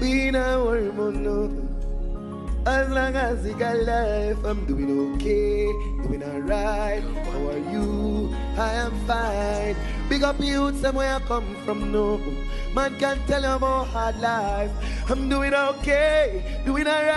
We worry about. As long as we got life, I'm doing okay, doing alright. How are you? I am fine. Big up you, somewhere I come from, no. Man can't tell you about hard life. I'm doing okay, doing alright.